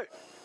go.